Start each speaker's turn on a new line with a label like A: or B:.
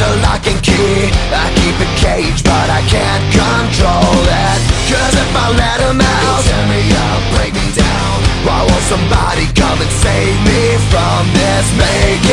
A: Under lock and key. I keep it caged but I can't control it. Cause if I let him out He'll tear me up, break me down. Why won't somebody come and save me from this? Man?